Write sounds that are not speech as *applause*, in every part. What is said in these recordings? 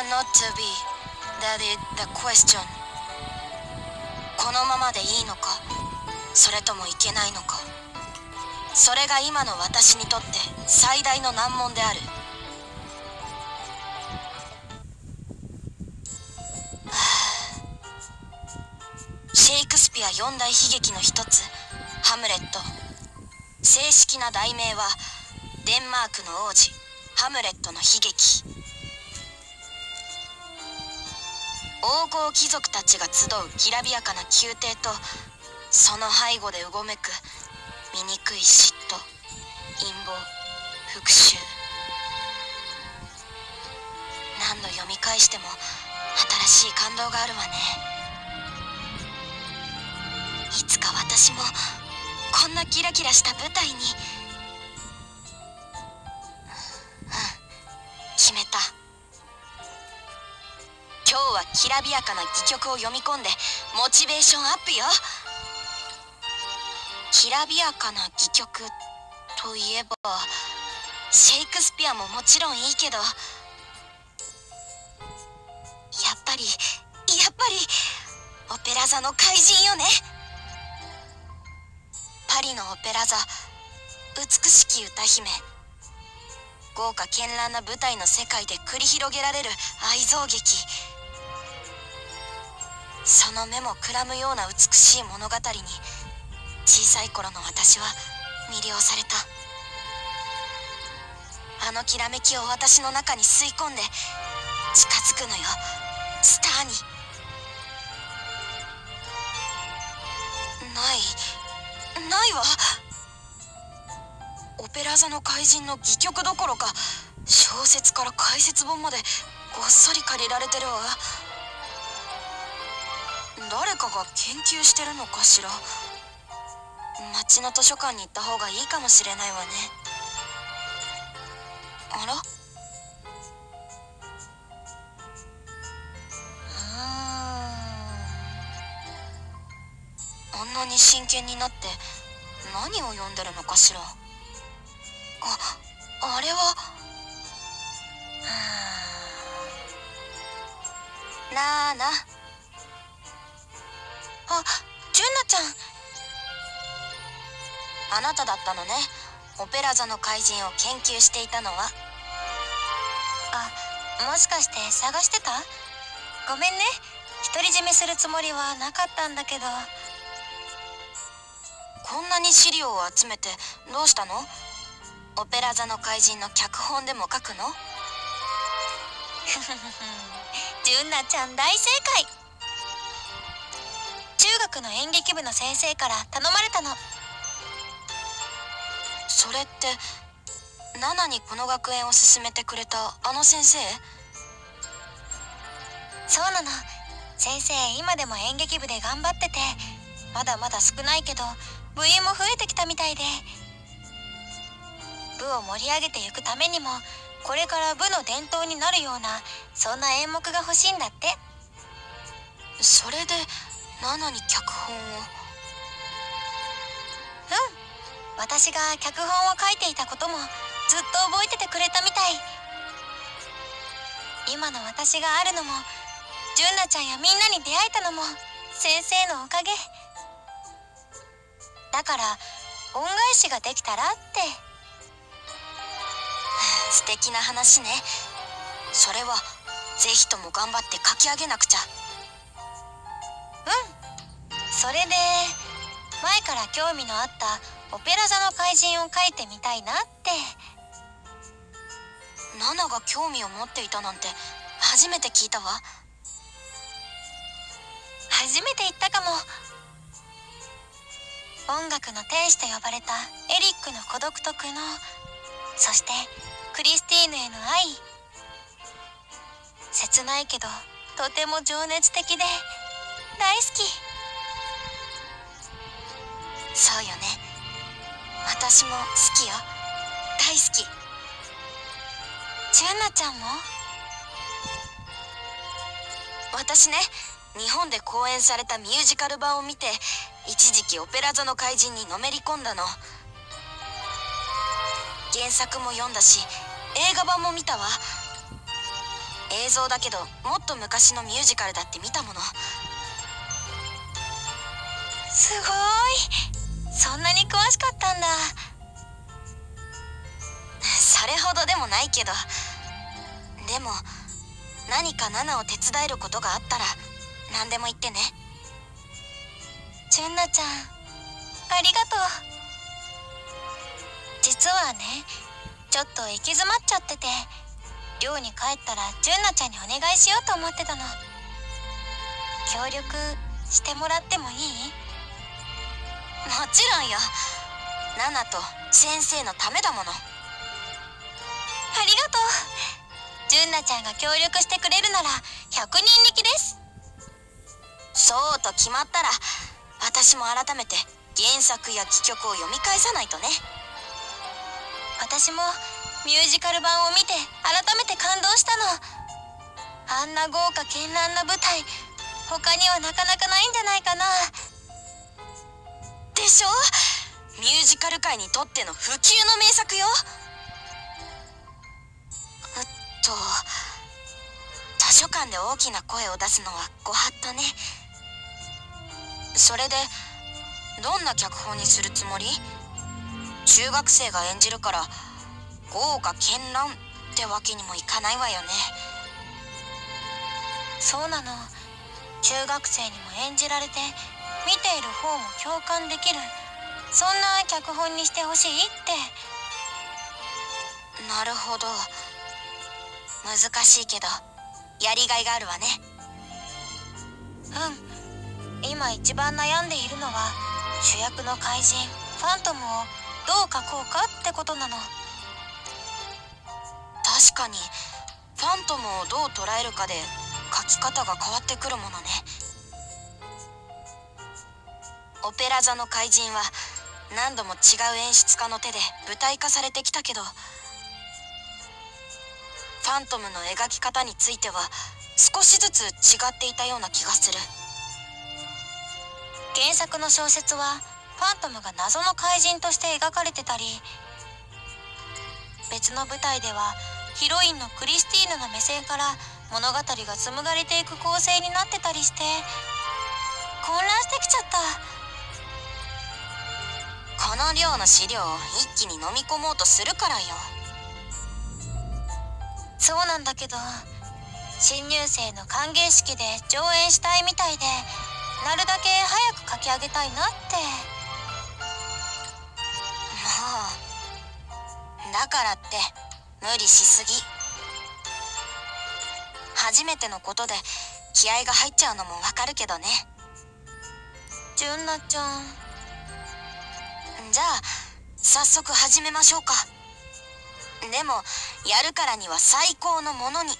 or not to be. That is the question. このままでいいのか？それともいけないのか？それが今の私にとって最大の難問である。*sighs* シェイクスピア四大悲劇の一つハムレット。正式な題名はデンマークの王子ハムレットの悲劇。王侯貴族たちが集うきらびやかな宮廷とその背後でうごめく醜い嫉妬陰謀復讐。何度読み返しても新しい感動があるわね。いつか私もこんなキラキラした舞台にうん決めた。今日はきらびやかな戯曲を読み込んでモチベーションアップよ。きらびやかな戯曲といえばシェイクスピアももちろんいいけどやっぱりやっぱりオペラ座の怪人よね。パリのオペラ座美しき歌姫。豪華絢爛な舞台の世界で繰り広げられる愛憎劇。その目もくらむような美しい物語に小さい頃の私は魅了された。あのきらめきを私の中に吸い込んで近づくのよ。スターに。ない。ないわ。オペラ座の怪人の戯曲どころか小説から解説本までごっそり借りられてるわ。誰かが研究してるのかしら。町の図書館に行った方がいいかもしれないわね。あら？あんなに真剣になって何を読んでるのかしら。ああれは？なあなあ。あ純奈ちゃん。あなただったのね。オペラ座の怪人を研究していたのは。あもしかして探してた？ごめんね。独り占めするつもりはなかったんだけど。こんなに資料を集めてどうしたの？オペラ座の怪人の脚本でも書くの？*laughs* 純奈ちゃん大正解。中学の演劇部の先生から頼まれたの。それってナナにこの学園を勧めてくれたあの先生？そうなの。先生今でも演劇部で頑張っててまだまだ少ないけど部員も増えてきたみたいで。部を盛り上げていくためにもこれから部の伝統になるようなそんな演目が欲しいんだって。それでナナに脚本を。うん。私が脚本を書いていたこともずっと覚えててくれたみたい。今の私があるのも純奈ちゃんやみんなに出会えたのも先生のおかげ。だから恩返しができたらって。素敵な話ね。それはぜひとも頑張って書き上げなくちゃ。それで前から興味のあったオペラ座の怪人を書いてみたいなって。ナナが興味を持っていたなんて初めて聞いたわ。初めて言ったかも。音楽の天使と呼ばれたエリックの孤独と苦悩。そしてクリスティーヌへの愛。切ないけどとても情熱的で。大好き。そうよね。私も好きよ。大好き。純奈ちゃんも？私ね日本で公演されたミュージカル版を見て一時期オペラ座の怪人にのめり込んだの。原作も読んだし映画版も見たわ。映像だけどもっと昔のミュージカルだって見たもの。すごい。そんなに詳しかったんだ。それほどでもないけど。でも何かナナを手伝えることがあったら何でも言ってね。純奈ちゃんありがとう。実はねちょっと行き詰まっちゃってて寮に帰ったら純奈ちゃんにお願いしようと思ってたの。協力してもらってもいい？もちろんよ。ナナと先生のためだもの。ありがとう。純奈ちゃんが協力してくれるなら100人力です。そうと決まったら私も改めて原作や戯曲を読み返さないとね。私もミュージカル版を見て改めて感動したの。あんな豪華絢爛な舞台他にはなかなかないんじゃないかな。でしょ？ミュージカル界にとっての不朽の名作よ。うっと図書館で大きな声を出すのはご法度ね。それでどんな脚本にするつもり？中学生が演じるから豪華絢爛ってわけにもいかないわよね。そうなの。中学生にも演じられて見ている方も共感できる。そんな脚本にしてほしいって。なるほど。難しいけどやりがいがあるわね。うん。今一番悩んでいるのは主役の怪人ファントムをどう描こうかってことなの。確かにファントムをどう捉えるかで書き方が変わってくるものねオペラ座の怪人は何度も違う演出家の手で舞台化されてきたけどファントムの描き方については少しずつ違っていたような気がする。原作の小説はファントムが謎の怪人として描かれてたり別の舞台ではヒロインのクリスティーヌの目線から物語が紡がれていく構成になってたりして混乱してきちゃった。この量の資料を一気に飲み込もうとするからよ。そうなんだけど新入生の歓迎式で上演したいみたいでなるだけ早く書き上げたいなって。もうだからって無理しすぎ。初めてのことで気合が入っちゃうのもわかるけどね。純奈ちゃんじゃあ早速始めましょうか。でもやるからには最高のものに。ね。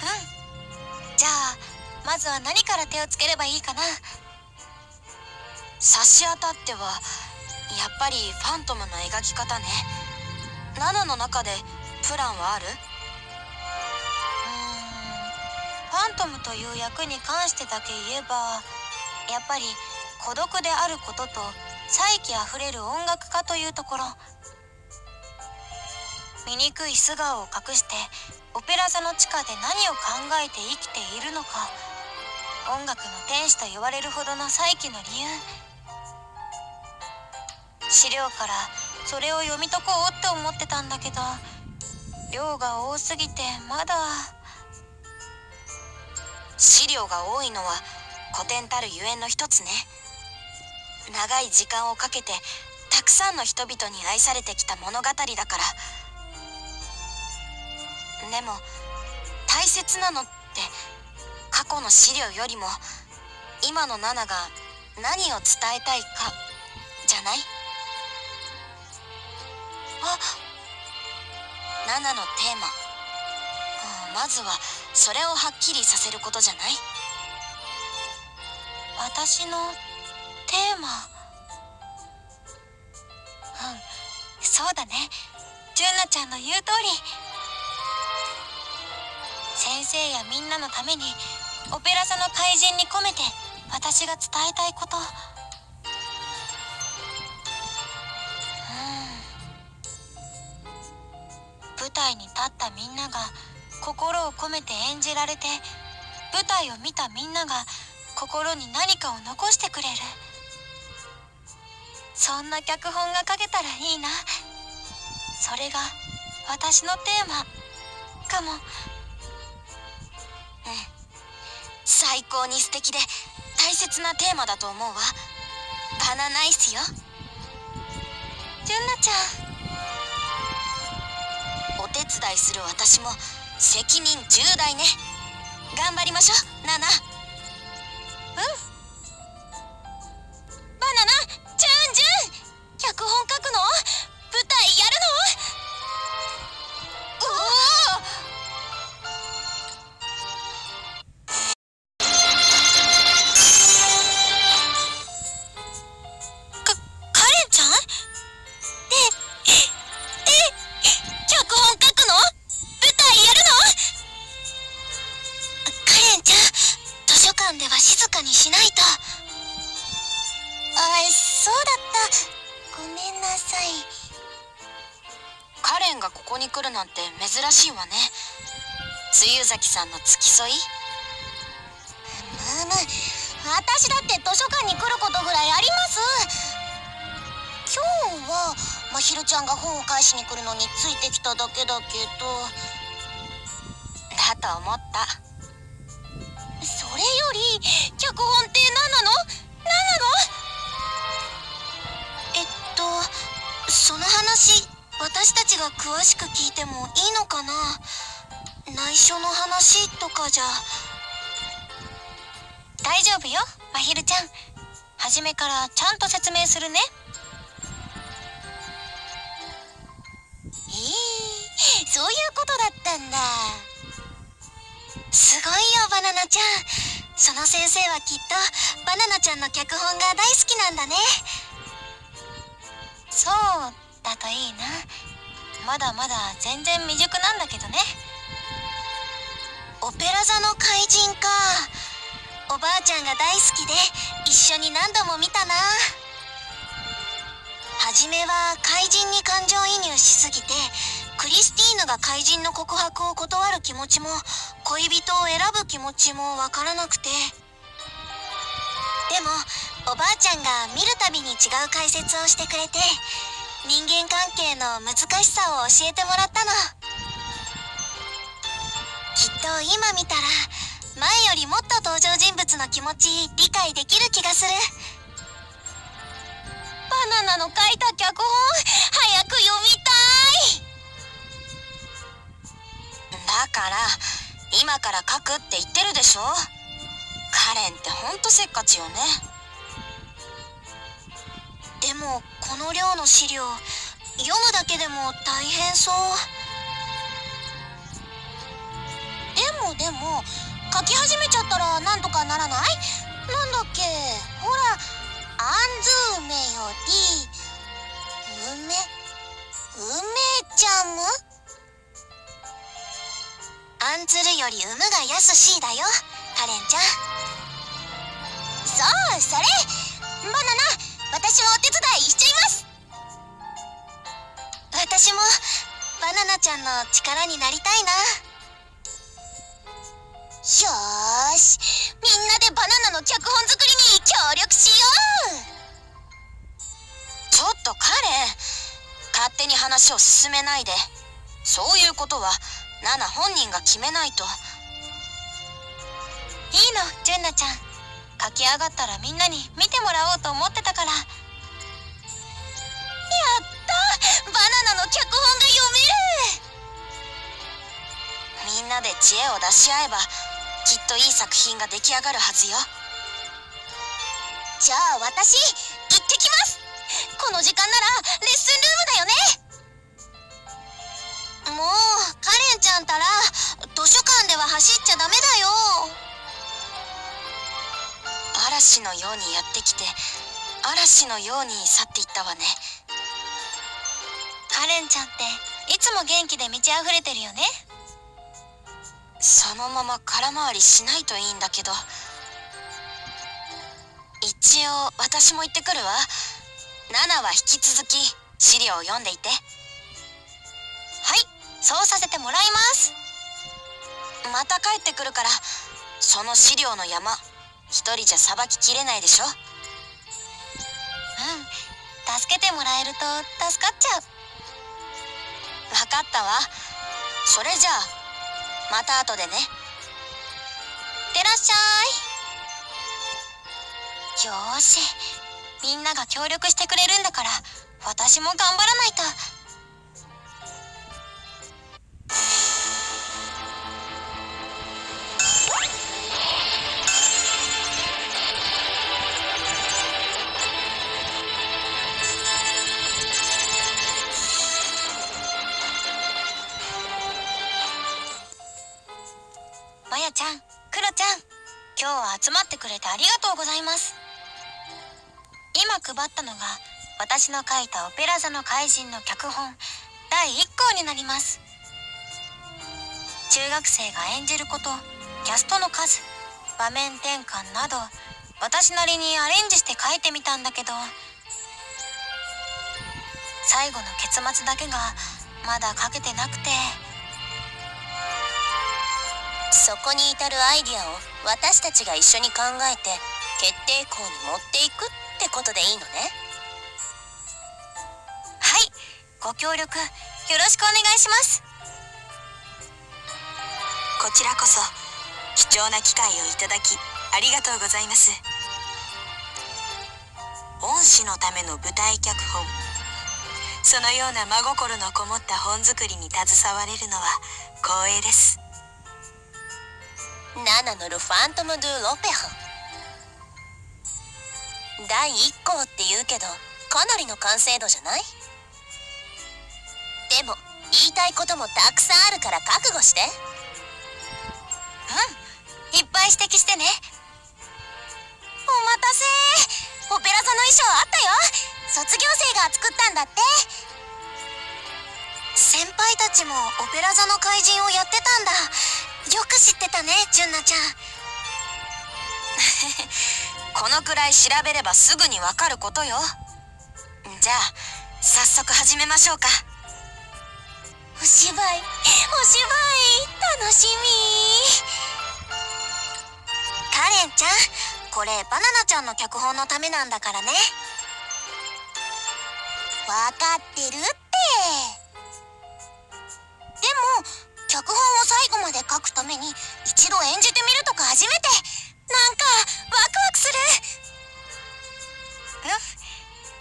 うん。じゃあまずは何から手をつければいいかな。差し当たってはやっぱりファントムの描き方ね。7の中でプランはある？ん。ファントムという役に関してだけ言えばやっぱり孤独であることと才気あふれる音楽家というところ。醜い素顔を隠してオペラ座の地下で何を考えて生きているのか。音楽の天使と言われるほどの才気の理由。資料からそれを読み解こうって思ってたんだけど量が多すぎてまだ。資料が多いのは古典たるゆえんの一つね。長い時間をかけてたくさんの人々に愛されてきた物語だから。でも大切なのって過去の資料よりも今のナナが何を伝えたいかじゃない？あナナのテーマ。まずはそれをはっきりさせることじゃない？私のテーマ。うん。そうだね。純奈ちゃんの言う通り。先生やみんなのためにオペラ座の怪人に込めて私が伝えたいこと。うん。舞台台に立ったみんなが心を込めて演じられて舞台を見たみんなが心に何かを残してくれる。そんな脚本が書けたらいいな。それが私のテーマ。かも。うん。最高に素敵で大切なテーマだと思うわ。バナナイスよ。純奈ちゃん。お手伝いする私も責任重大ね。頑張りましょうナナ。脚本書くの？舞台やるの？では静かにしないと。あそうだった。なさい。カレンがここに来るなんて珍しいわね。梅雨崎さんの付き添い？むむ私だって図書館に来ることぐらいあります。今日はまひるちゃんが本を返しに来るのについてきただけだけど。だと思った。それより脚本って何なの？何なの？とその話私たちが詳しく聞いてもいいのかな？内緒の話とかじゃ。大丈夫よまひるちゃん。初めからちゃんと説明するね。えー、そういうことだったんだ。すごいよバナナちゃん。その先生はきっとバナナちゃんの脚本が大好きなんだね。そうだといいな。まだまだ全然未熟なんだけどね。オペラ座の怪人か。おばあちゃんが大好きで一緒に何度も見たな。初めは怪人に感情移入しすぎてクリスティーヌが怪人の告白を断る気持ちも恋人を選ぶ気持ちもわからなくて。でもおばあちゃんが見るたびに違う解説をしてくれて人間関係の難しさを教えてもらったの。きっと今見たら前よりもっと登場人物の気持ち理解できる気がする。バナナの書いた脚本早く読みたい。だから今から書くって言ってるでしょ。カレンってほんとせっかちよね。でもこの量の資料読むだけでも大変そうでもでも書き始めちゃったらなんとかならない？なんだっけ？ほらアンズーメより。梅梅ジャムアンズルより産むがやすしいだよ。カレンちゃん。そうそれ。バナナ。私もお手伝いしちゃいます。私もバナナちゃんの力になりたいな。よーし。みんなでバナナの脚本作りに協力しよう。ちょっとカレン勝手に話を進めないで。そういうことはナナ本人が決めないと。いいのジュンナちゃん。書き上がったらみんなに見てもらおうと思ってたから。やったバナナの脚本が読めるみんなで知恵を出し合えばきっといい作品が出来上がるはずよ。じゃあ私行ってきます！この時間ならレッスンルームだよね！もうカレンちゃんたら図書館では走っちゃダメだよ。嵐のようにやってきて嵐のように去っていったわね。カレンちゃんっていつも元気で満ち溢れてるよね？そのまま空回りしないといいんだけど。一応私も行ってくるわ。ナナは引き続き資料を読んでいて。はいそうさせてもらいます。また帰ってくるからその資料の山一人じゃさばききれないでしょ？うん。助けてもらえると助かっちゃう。分かったわ。それじゃあまた後でね。いってらっしゃい。よし。みんなが協力してくれるんだから私も頑張らないと。まやちゃんクロちゃん今日は集まってくれてありがとうございます今配ったのが私の書いた「オペラ座の怪人」の脚本第1項になります中学生が演じることキャストの数場面転換など私なりにアレンジして書いてみたんだけど最後の結末だけがまだ書けてなくて。そこに至るアイディアを私たちが一緒に考えて決定校に持っていくってことでいいのね。はい。ご協力よろしくお願いします。こちらこそ貴重な機会をいただきありがとうございます。恩師のための舞台脚本。そのような真心のこもった本作りに携われるのは光栄です。ナナのルファントム・ドゥ・ロペハ第1項って言うけどかなりの完成度じゃない？でも言いたいこともたくさんあるから覚悟して。うんいっぱい指摘してね。お待たせ。オペラ座の衣装あったよ。卒業生が作ったんだって。先輩たちもオペラ座の怪人をやってたんだ。よく知ってたね純奈ちゃん。*laughs* このくらい調べればすぐにわかることよ。じゃあ早速始めましょうか。お芝居お芝居楽しみ。カレンちゃんこれバナナちゃんの脚本のためなんだからね。わかってるって。も脚本を最後まで書くために一度演じてみるとか初めてなんかワクワクする。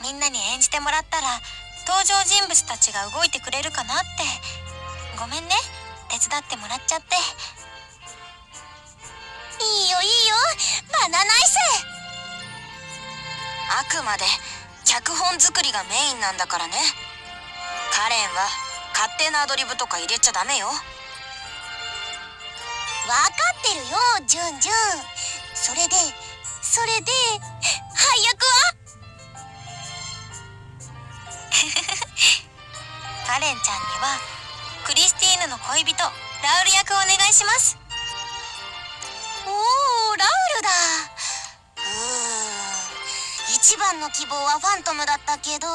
うん。みんなに演じてもらったら登場人物たちが動いてくれるかなってごめんね。手伝ってもらっちゃって。いいよいいよ。バナナイス。あくまで脚本作りがメインなんだからね。カレンは勝手なアドリブとか入れちゃダメよ。分かってるよジュンジュン。それでそれで配役は？*laughs* カレンちゃんにはクリスティーヌの恋人ラウル役をお願いします。おおラウルだ。うーん。一番の希望はファントムだったけど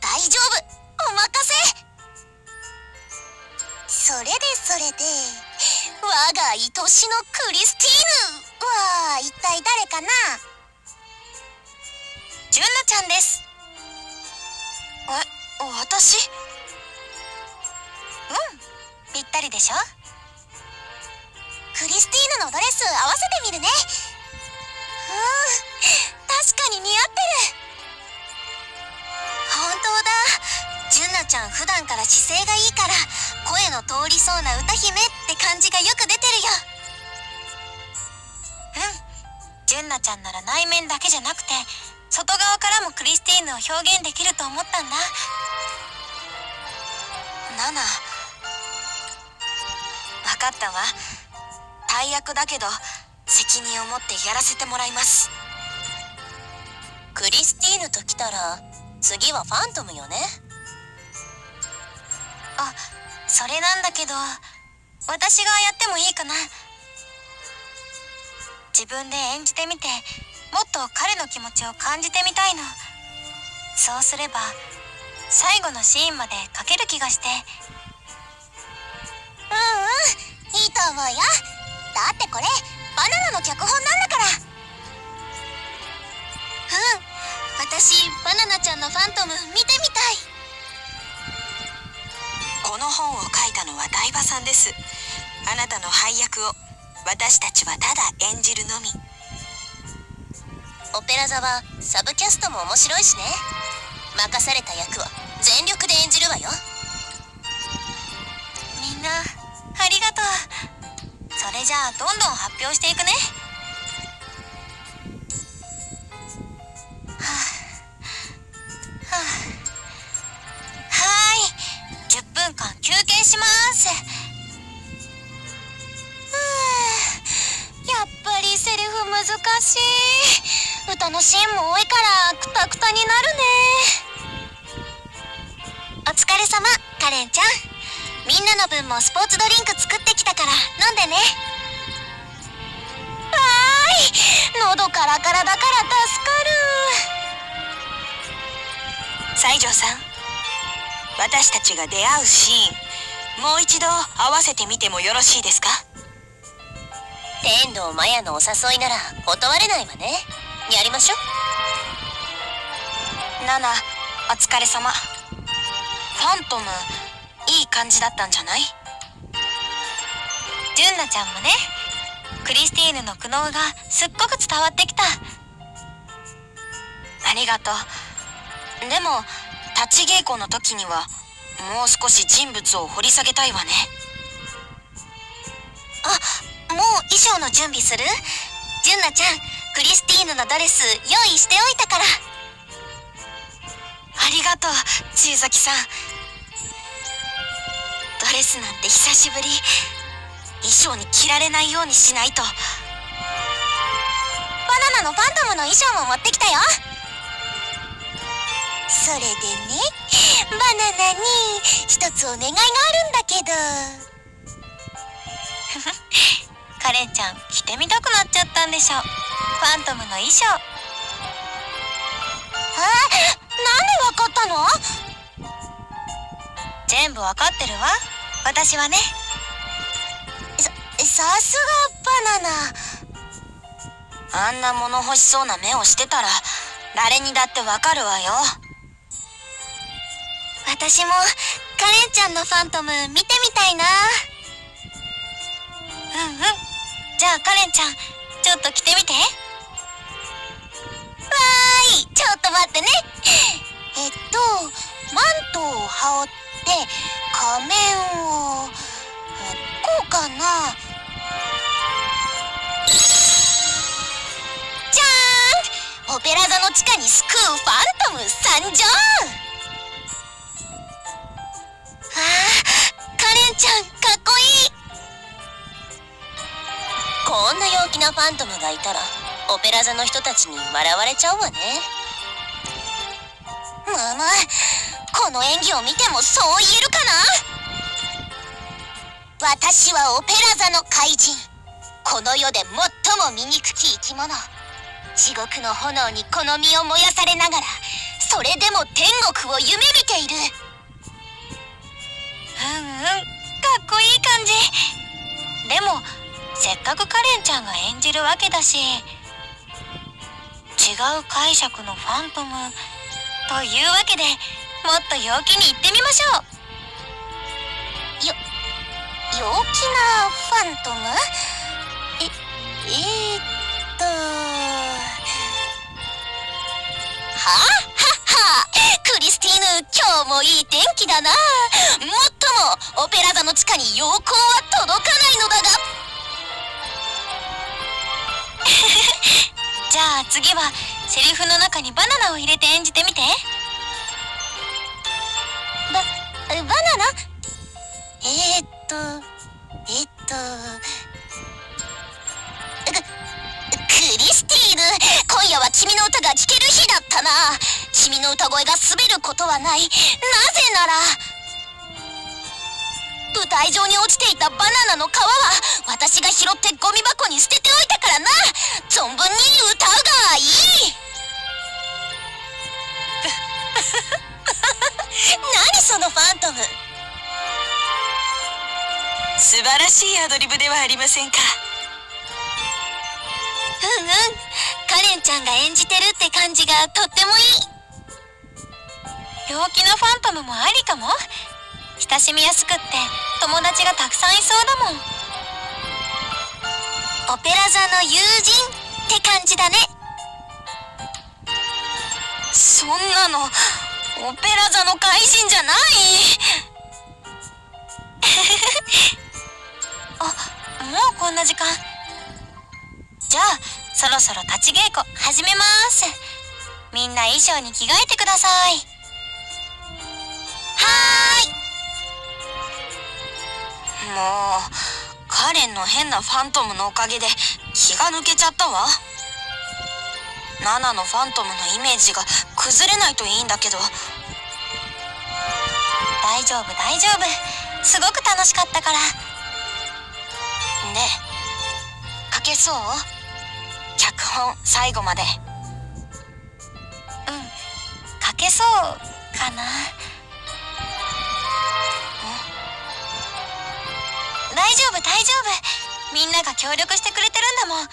大丈夫。お任せそれでそれで我が愛しのクリスティーヌは一体誰かな？純奈ちゃんです。え私？うんぴったりでしょ？クリスティーヌのドレス合わせてみるね。うん確かに似合ってる。本当だ。純奈ちゃん普段から姿勢がいいから声の通りそうな歌姫って感じがよく出てるよ。うん。純奈ちゃんなら内面だけじゃなくて外側からもクリスティーヌを表現できると思ったんだ。ナナ。分かったわ。大役だけど責任を持ってやらせてもらいます。クリスティーヌと来たら次はファントムよね。あそれなんだけど私がやってもいいかな？自分で演じてみてもっと彼の気持ちを感じてみたいの。そうすれば最後のシーンまで描ける気がして。うんうんいいと思うよ。だってこれバナナの脚本なんだから。うん私バナナちゃんのファントム見てみたい。この本を書いたのは台場さんです。あなたの配役を私たちはただ演じるのみ。オペラ座はサブキャストも面白いしね。任された役を全力で演じるわよ。みんなありがとう。それじゃあどんどん発表していくね。分間休憩します。ふうやっぱりセリフ難しい。歌のシーンも多いからクタクタになるね。お疲れ様カレンちゃん。みんなの分もスポーツドリンク作ってきたから飲んでね。わーい喉カラカラだから助かる。西条さん私たちが出会うシーン。もう一度合わせてみてもよろしいですか？る天童マヤのお誘いなら断れないわね。やりましょう。ナナお疲れ様。ファントムいい感じだったんじゃない？ジュンナちゃんもねクリスティーヌの苦悩がすっごく伝わってきた。ありがとう。でも立ち稽古の時にはもう少し人物を掘り下げたいわね。あもう衣装の準備する？ジュンナちゃんクリスティーヌのドレス用意しておいたから。ありがとう千崎さん。ドレスなんて久しぶり。衣装に着られないようにしないと。バナナのファントムの衣装も持ってきたよそれでねバナナに一つお願いがあるんだけど。*laughs* カレンちゃん着てみたくなっちゃったんでしょ。ファントムの衣装。えなんでわかったの？全部わかってるわ。私はね。ささすがバナナ。あんな物欲しそうな目をしてたら誰にだってわかるわよ。私もカレンちゃんのファントム見てみたいな。うんうん。じゃあカレンちゃんちょっと着てみて。わーい。ちょっと待ってね。えっとマントを羽織って仮面をこうかな。じゃーん。オペラ座の地下に救うファントム参上。カレンちゃんかっこいい。こんな陽気なファントムがいたらオペラ座の人たちに笑われちゃうわね。むむこの演技を見てもそう言えるかな。私はオペラ座の怪人。この世で最も醜き生き物。地獄の炎にこの身を燃やされながらそれでも天国を夢見ている。んかっこいい感じ。でもせっかくカレンちゃんが演じるわけだし違う解釈のファントムというわけでもっと陽気に言ってみましょう。よ陽気なファントム？ええー、っとはあ？はは。クリスティーヌ今日もいい天気だな。もっもオペラ座の地下に陽光は届かないのだが。*laughs* じゃあ次はセリフの中にバナナを入れて演じてみて。ばバナナ？えー、っとえー、っとくクリスティーヌ今夜は君の歌が聴ける日だったな。君の歌声が滑ることはない。なぜなら舞台上に落ちていたバナナの皮は私が拾ってゴミ箱に捨てておいたからな。存分に歌うがいい。*laughs* 何そのファントム。素晴らしいアドリブではありませんか。うんうん。カレンちゃんが演じてるって感じがとってもいい。陽気なファントムもありかも親しみやすくって友達がたくさんいそうだもん。オペラ座の友人って感じだね。そんなのオペラ座の怪人じゃない。*laughs* あもうこんな時間。じゃあそろそろ立ち稽古始めます。みんな衣装に着替えてください。はーい。もうカレンの変なファントムのおかげで気が抜けちゃったわ。ナナのファントムのイメージが崩れないといいんだけど。大丈夫大丈夫。すごく楽しかったから。で書けそう？脚本最後まで。うん。書けそうかな。大丈夫大丈夫。みんなが協力してくれてるんだもん。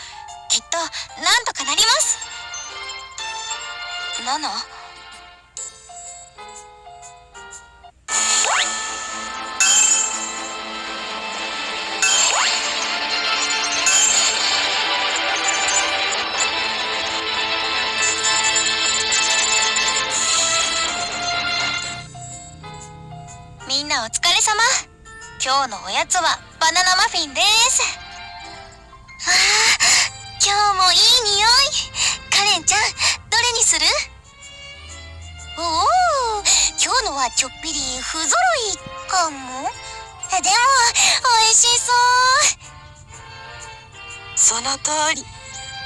きっとなんとかなります。ナナみんなお疲れ様。今日のおやつはバナナマフィンです。わあ今日もいい匂い。カレンちゃんどれにする？おお今日のはちょっぴり不揃いかも。でも美味しそう。その通り。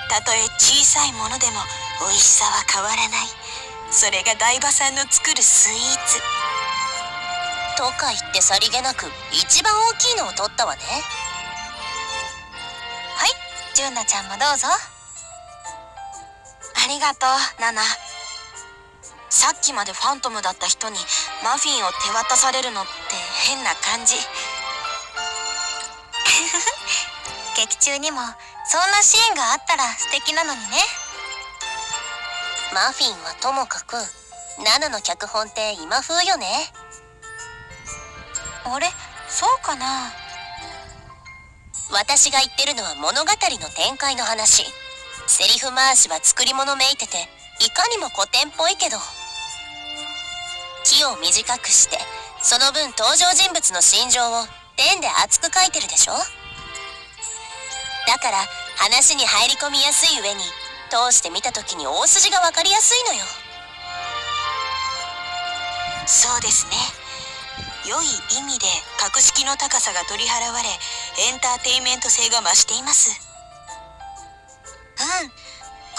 たとえ小さいものでも美味しさは変わらない。それが台場さんの作るスイーツ。とか言ってさりげなく一番大きいのを取ったわね。はいジュンナちゃんもどうぞ。ありがとうナナ。さっきまでファントムだった人にマフィンを手渡されるのって変な感じ。*laughs* 劇中にもそんなシーンがあったら素敵なのにね。マフィンはともかくナナの脚本って今風よね。あれ？そうかな？私が言ってるのは物語の展開の話。セリフ回しは作り物めいてていかにも古典っぽいけど。木を短くしてその分登場人物の心情をペンで熱く書いてるでしょ？だから話に入り込みやすい上に通して見た時に大筋が分かりやすいのよ。そうですね。良い意味で格式の高さが取り払われエンターテインメント性が増しています。うん。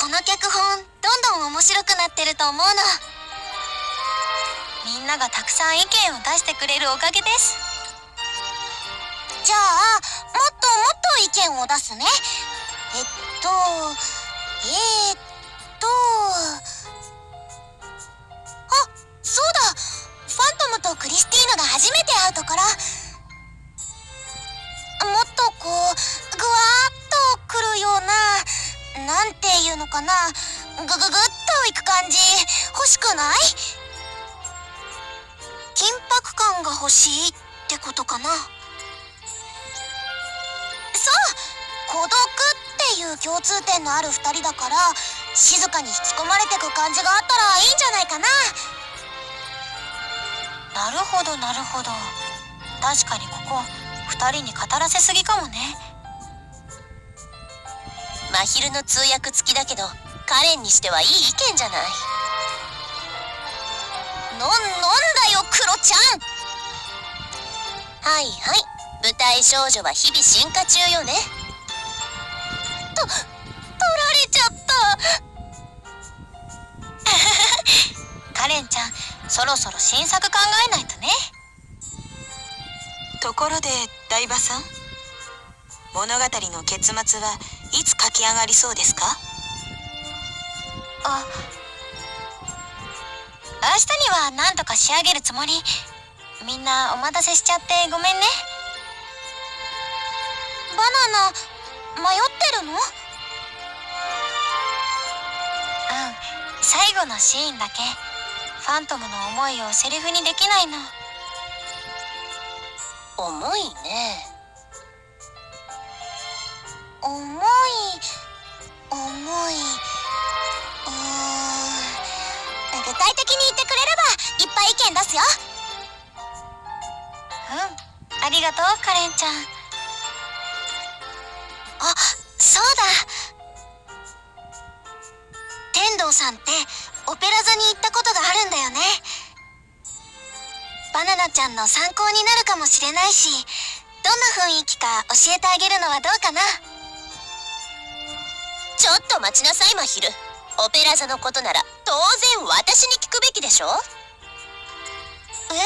この脚本どんどん面白くなってると思うの。みんながたくさん意見を出してくれるおかげです。じゃあもっともっと意見を出すね。えっとえー、っと。ムとクリスティーヌが初めて会うところ。もっとこうぐわーっとくるようななんていうのかな。ぐぐぐっといく感じ。欲しくない？緊迫感が欲しいってことかな。そう！孤独っていう共通点のある2人だから静かに引き込まれてく感じがあったらいいんじゃないかな。なるほどなるほど。確かにここ2人に語らせすぎかもね。真昼の通訳付きだけどカレンにしてはいい意見じゃない。のんのんだよクロちゃん。はいはい。舞台少女は日々進化中よね。と取られちゃった *laughs* カレンちゃんそろそろ新作考えないとね。ところで台場さん物語の結末はいつ書き上がりそうですか？あ明日には何とか仕上げるつもり？みんなお待たせしちゃってごめんね。バナナ迷ってるの？うん最後のシーンだけファントムの思いをセリフにできないの重いね。重い重い。うん具体的に言ってくれればいっぱい意見出すよ。うんありがとうカレンちゃん。あそうだ。天童さんってオペラ座に行ったことがあるんだよね。バナナちゃんの参考になるかもしれないしどんな雰囲気か教えてあげるのはどうかな？ちょっと待ちなさいまひるオペラ座のことなら当然私に聞くべきでしょ？え？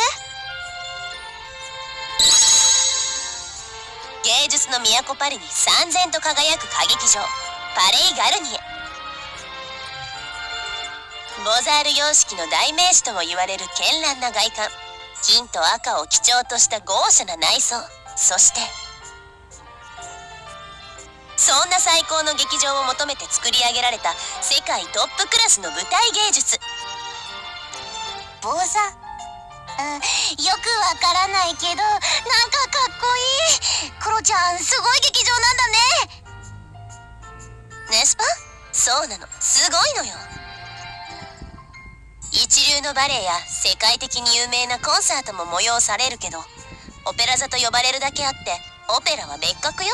芸術の都パリに三千と輝く歌劇場パレイ・ガルニエボザール様式の代名詞とも言われる絢爛な外観。金と赤を基調とした豪奢な内装。そしてそんな最高の劇場を求めて作り上げられた世界トップクラスの舞台芸術。坊座うんよくわからないけどなんかかっこいい。クロちゃんすごい劇場なんだね。ネスパ？そうなの。すごいのよ。のバレエや世界的に有名なコンサートも催されるけどオペラ座と呼ばれるだけあってオペラは別格よ。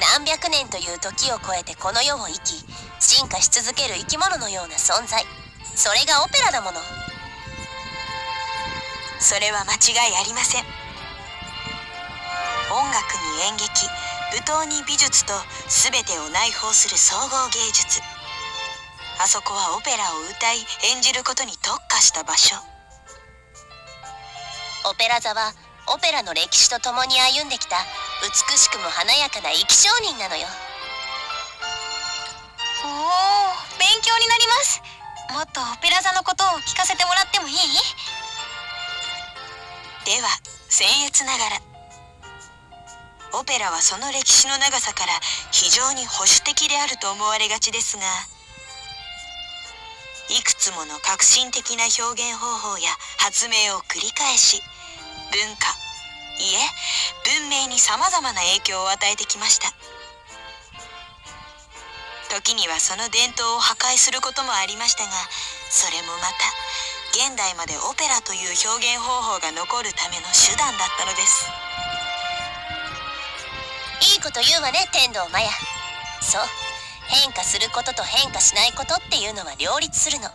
何百年という時を超えてこの世を生き進化し続ける生き物のような存在。それがオペラだもの。それは間違いありません。音楽に演劇舞踏に美術と全てを内包する総合芸術。あそこはオペラを歌い演じることに特化した場所。オペラ座はオペラの歴史とともに歩んできた美しくも華やかな生き証人なのよ。おお勉強になります。もっとオペラ座のことを聞かせてもらってもいい？では僭越ながら。オペラはその歴史の長さから非常に保守的であると思われがちですがいくつもの革新的な表現方法や発明を繰り返し文化いえ文明にさまざまな影響を与えてきました。時にはその伝統を破壊することもありましたがそれもまた現代までオペラという表現方法が残るための手段だったのです。いいこと言うわね天童マヤ。そう。変化することと変化しないことっていうのは両立するの。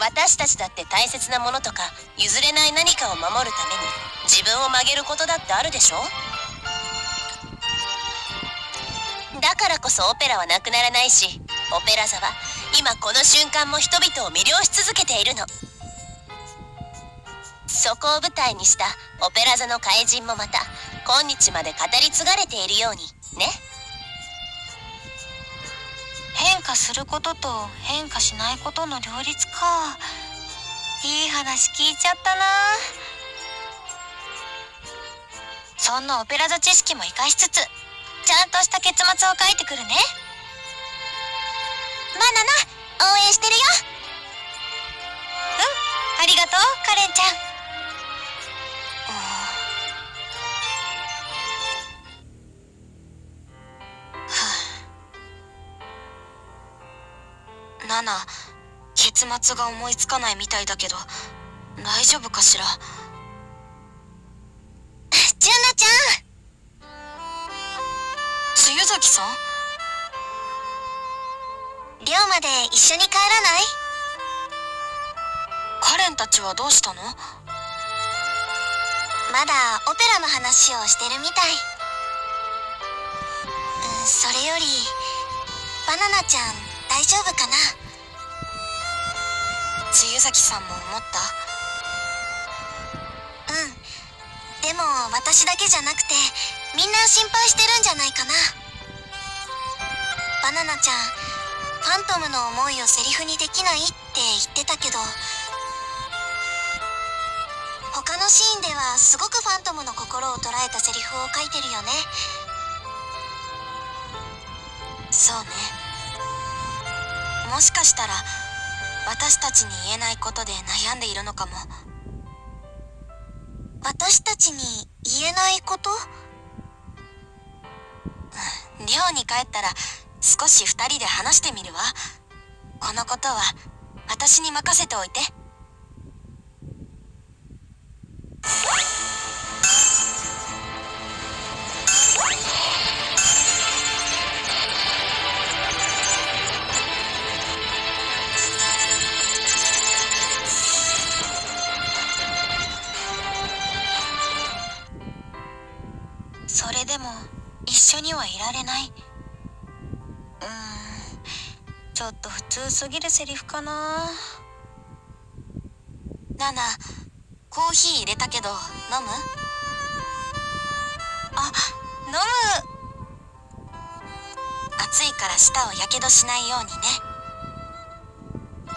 私たちだって大切なものとか譲れない何かを守るために自分を曲げることだってあるでしょ？だからこそオペラはなくならないしオペラ座は今この瞬間も人々を魅了し続けているの。そこを舞台にしたオペラ座の怪人もまた今日まで語り継がれているようにね？変化することと変化しないことの両立か。いい話聞いちゃったな。そんなオペラ座知識も活かしつつちゃんとした結末を書いてくるね。バナナ応援してるよ。うんありがとうカレンちゃん。ナナ結末が思いつかないみたいだけど大丈夫かしら？ジュナちゃん！露崎さん？寮まで一緒に帰らない？カレンたちはどうしたの？まだオペラの話をしてるみたい。うんそれよりバナナちゃん大丈夫かな？露崎さんも思った？うん。でも私だけじゃなくてみんな心配してるんじゃないかな。バナナちゃんファントムの思いをセリフにできないって言ってたけど他のシーンではすごくファントムの心を捉えたセリフを書いてるよね。そうね。もしかしたら私たちに言えないことで悩んでいるのかも。私たちに言えないこと？寮に帰ったら少し二人で話してみるわ。このことは私に任せておいて。でも一緒にはいられない。うーん。ちょっと普通すぎるセリフかな。ナナコーヒー入れたけど飲む？あ飲む。暑いから舌をやけどしないようにね。うん。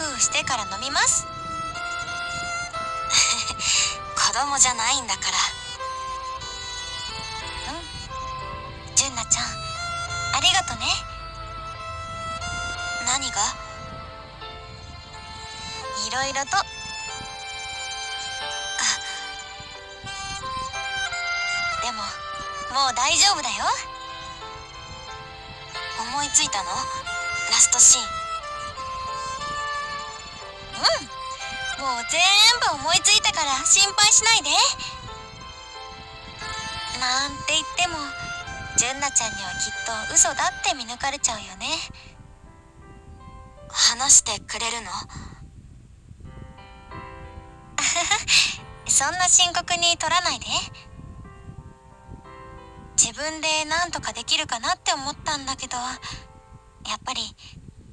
ふうふうしてから飲みます。*laughs* 子供じゃないんだから。純奈ちゃんありがとね。何が？いろいろと。あでももう大丈夫だよ。思いついたの？ラストシーン。うん。もう全部思いついたから心配しないで。なんて言っても純奈ちゃんにはきっと嘘だって見抜かれちゃうよね。話してくれるの？*laughs* そんな深刻に取らないで。自分で何とかできるかなって思ったんだけどやっぱり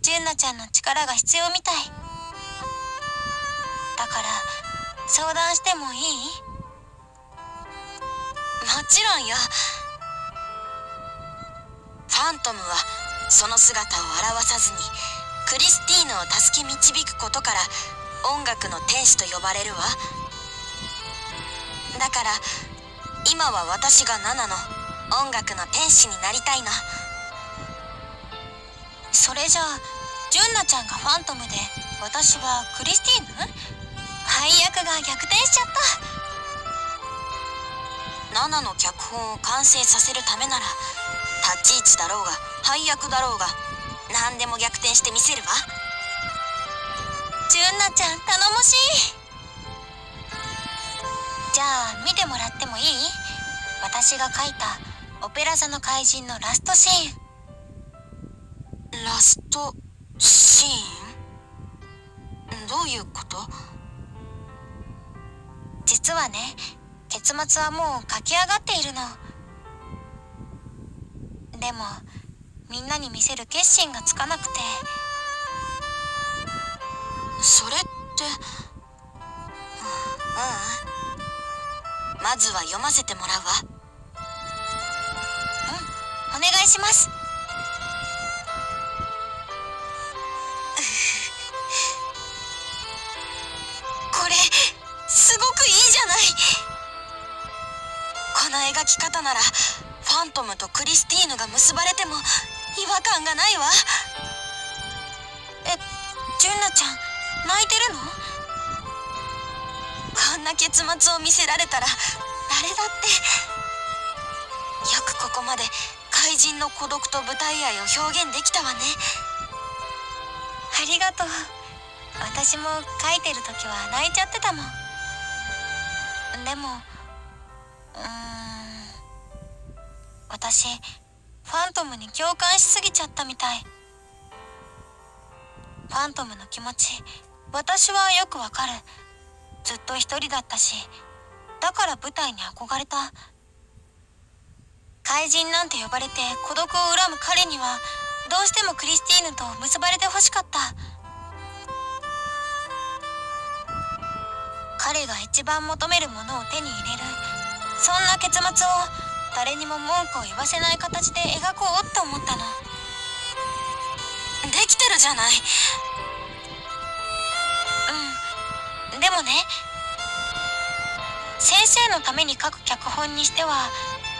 純奈ちゃんの力が必要みたい。だから相談してもいい？もちろんよ。ファントムはその姿を現さずにクリスティーヌを助け導くことから音楽の天使と呼ばれるわ。だから今は私がナナの音楽の天使になりたいのそれじゃあ純奈ちゃんがファントムで私はクリスティーヌ？配役が逆転しちゃった。ナナの脚本を完成させるためなら立ち位置だろうが配役だろうが何でも逆転してみせるわ。純奈ちゃん頼もしい。じゃあ見てもらってもいい？私が書いた「オペラ座の怪人」のラストシーン。ラストシーン？どういうこと？実はね結末はもう書き上がっているの。でもみんなに見せる決心がつかなくて。それってううん。まずは読ませてもらうわ。うんお願いします。*laughs* これすごくいいじゃない。この描き方ならファントムとクリスティーヌが結ばれても違和感がないわ。え純奈ちゃん泣いてるの？こんな結末を見せられたら誰だって。よくここまで怪人の孤独と舞台愛を表現できたわね。ありがとう。私も書いてる時は泣いちゃってたもん。でもうん。私ファントムに共感しすぎちゃったみたい。ファントムの気持ち私はよくわかる。ずっと一人だったしだから舞台に憧れた。怪人なんて呼ばれて孤独を恨む彼にはどうしてもクリスティーヌと結ばれてほしかった。彼が一番求めるものを手に入れる。そんな結末を誰にも文句を言わせない形で描こうって思ったの。できてるじゃない。うん。でもね先生のために書く脚本にしては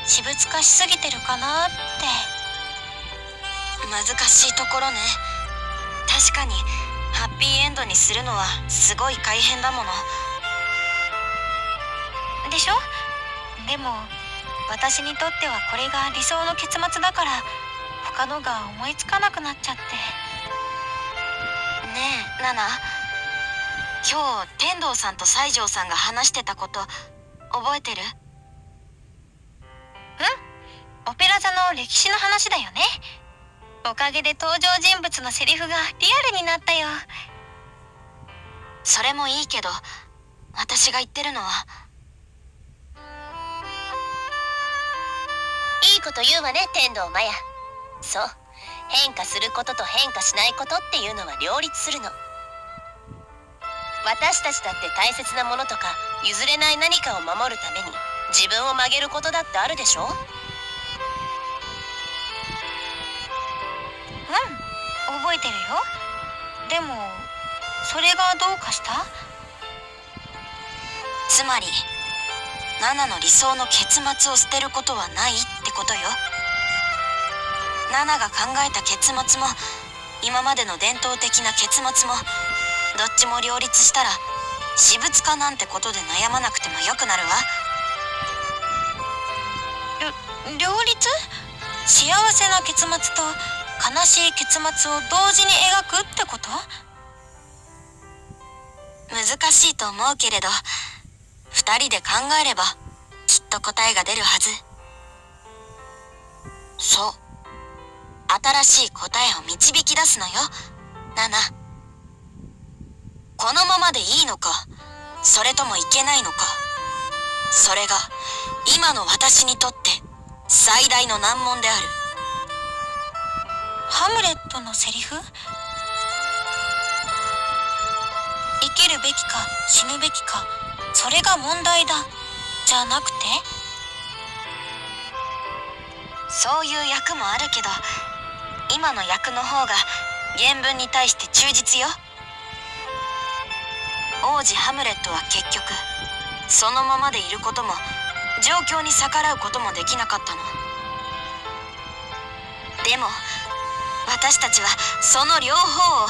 私物化しすぎてるかなって。難しいところね。確かにハッピーエンドにするのはすごい大変だもの。でしょ？でも私にとってはこれが理想の結末だから他のが思いつかなくなっちゃって。ねえナナ。今日天童さんと西条さんが話してたこと覚えてる？うん？オペラ座の歴史の話だよね。おかげで登場人物のセリフがリアルになったよ。それもいいけど私が言ってるのはいいこと言うわね天童マヤそう。変化することと変化しないことっていうのは両立するの。私たちだって大切なものとか譲れない何かを守るために自分を曲げることだってあるでしょ？うん覚えてるよ。でもそれがどうかした？つまりナナの理想の結末を捨てることはないってことよ。ナナが考えた結末も今までの伝統的な結末もどっちも両立したら私物化なんてことで悩まなくてもよくなるわ。両立？幸せな結末と悲しい結末を同時に描くってこと？難しいと思うけれど2人で考えればきっと答えが出るはず。そう。新しい答えを導き出すのよ。ナナ。このままでいいのか？それともいけないのか？それが今の私にとって最大の難問である。ハムレットのセリフ？生きるべきか死ぬべきか。それが問題だ。じゃなくて？そういう役もあるけど今の役の方が原文に対して忠実よ。王子ハムレットは結局そのままでいることも状況に逆らうこともできなかったの。でも私たちはその両方を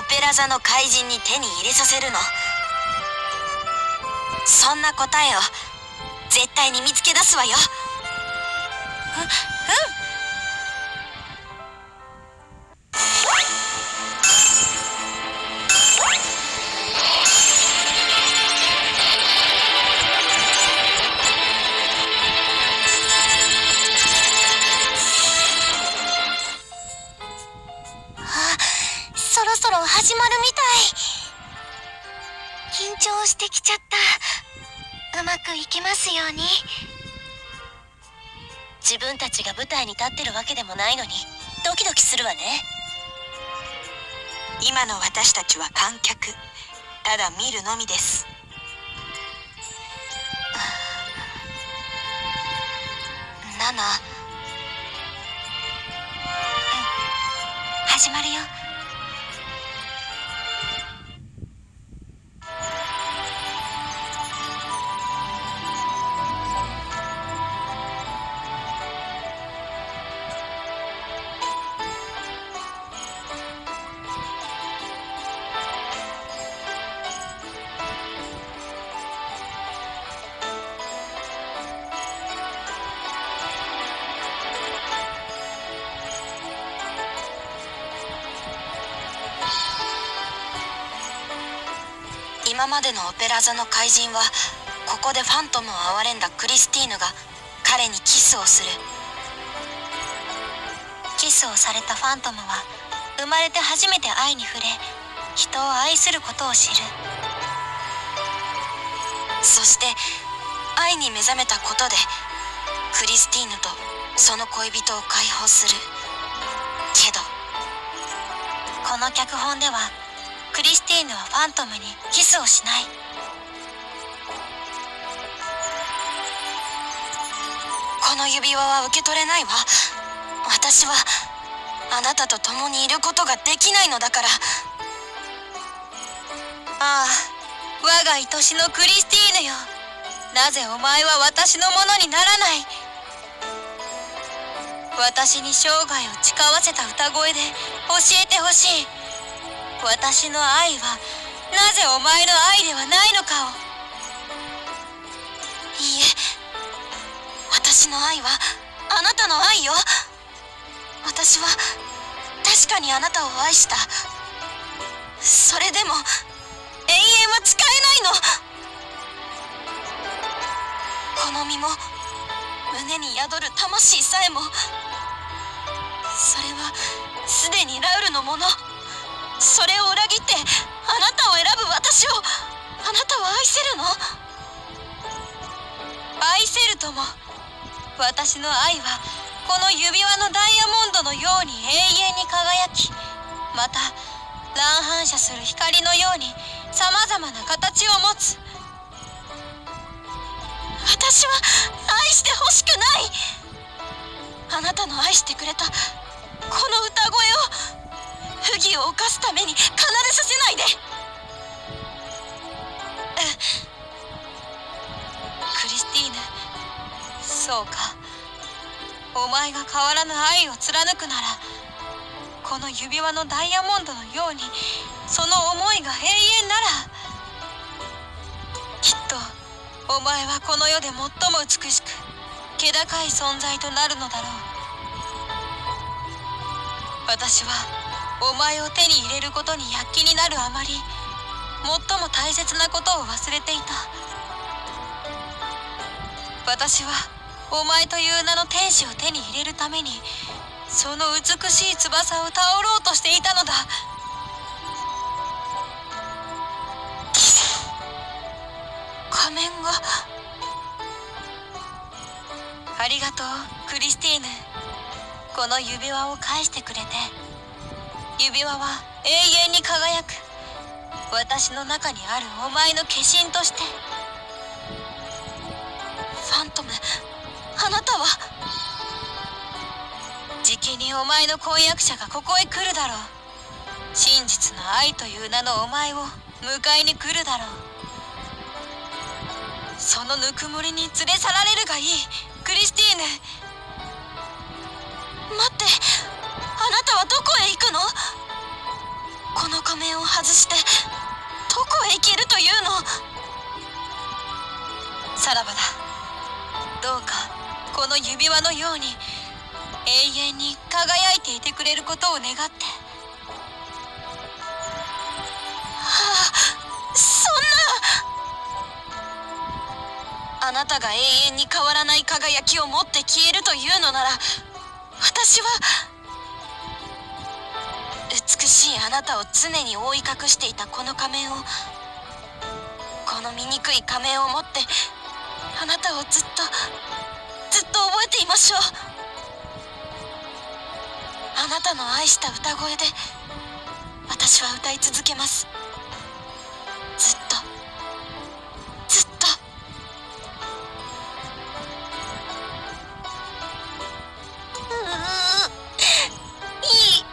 オペラ座の怪人に手に入れさせるの。そんな答えを絶対に見つけ出すわよ。ううん。ないのにドキドキするわね。今の私たちは観客。ただ見るのみです。でのオペラ座の怪人はここでファントムを憐れんだクリスティーヌが彼にキスをする。キスをされたファントムは生まれて初めて愛に触れ人を愛することを知る。そして愛に目覚めたことでクリスティーヌとその恋人を解放する。けどこの脚本ではクリスティーヌはファントムにキスをしない。この指輪は受け取れないわ。私はあなたと共にいることができないのだから。ああ我が愛しのクリスティーヌよ。なぜお前は私のものにならない？私に生涯を誓わせた歌声で教えてほしい。私の愛はなぜお前の愛ではないのかを。いいえ私の愛はあなたの愛よ。私は確かにあなたを愛した。それでも永遠は誓えないの。この身も胸に宿る魂さえも。それはすでにラウルのもの。それを裏切ってあなたを選ぶ私をあなたは愛せるの？愛せるとも私の愛はこの指輪のダイヤモンドのように永遠に輝きまた乱反射する光のようにさまざまな形を持つ。私は愛してほしくない。あなたの愛してくれたこの歌声を不義を犯すために奏でさせないで。そうかお前が変わらぬ愛を貫くならこの指輪のダイヤモンドのようにその思いが永遠ならきっとお前はこの世で最も美しく気高い存在となるのだろう。私はお前を手に入れることに躍起になるあまり最も大切なことを忘れていた私はお前という名の天使を手に入れるためにその美しい翼をたおろうとしていたのだ。仮面が。ありがとうクリスティーヌ。この指輪を返してくれて。指輪は永遠に輝く。私の中にあるお前の化身として。ファントム。あなたは？じきにお前の婚約者がここへ来るだろう。真実の愛という名のお前を迎えに来るだろう。そのぬくもりに連れ去られるがいい。クリスティーヌ。待って。あなたはどこへ行くの？この仮面を外して。どこへ行けるというの？さらばだ。どうかこの指輪のように永遠に輝いていてくれることを願って。はあそんな。あなたが永遠に変わらない輝きを持って消えるというのなら私は美しいあなたを常に覆い隠していたこの仮面をこの醜い仮面を持ってあなたをずっとずっと覚えていましょう。あなたの愛した歌声で私は歌い続けます。ずっと。ずっと。うーいい。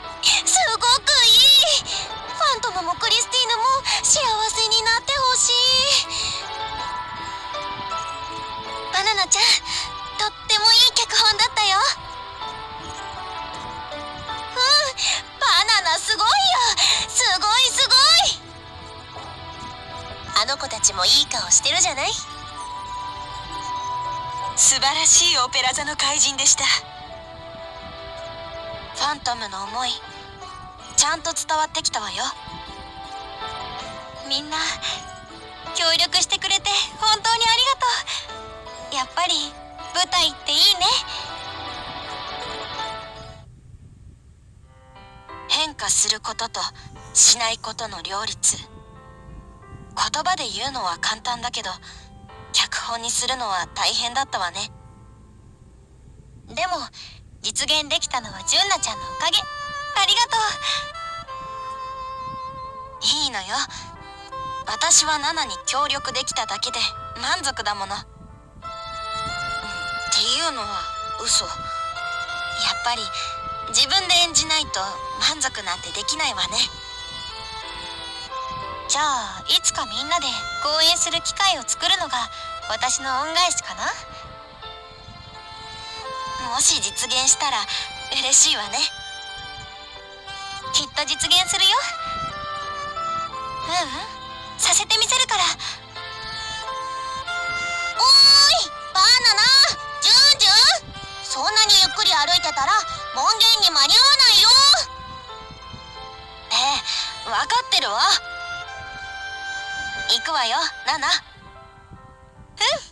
すごくいい。ファントムもクリスティーヌも幸せになってほしい。バナナちゃん。脚本だったよ。うんバナナすごいよ。すごいすごい。あの子たちもいい顔してるじゃない。素晴らしいオペラ座の怪人でした。ファントムの思いちゃんと伝わってきたわよ。みんな協力してくれて本当にありがとう。やっぱり舞台っていいね。変化することとしないことの両立。言葉で言うのは簡単だけど脚本にするのは大変だったわね。でも実現できたのは純奈ちゃんのおかげ。ありがとう。いいのよ。私はナナに協力できただけで満足だもの。いうのは嘘。やっぱり自分で演じないと満足なんてできないわね。じゃあいつかみんなで公演する機会を作るのが私の恩返しかな？もし実現したら嬉しいわね。きっと実現するよ。ううん。させてみせるから。おーいバーナナ！ジュージューそんなにゆっくり歩いてたら門限に間に合わないよ。ねえ分かってるわ。行くわよナナ。うん。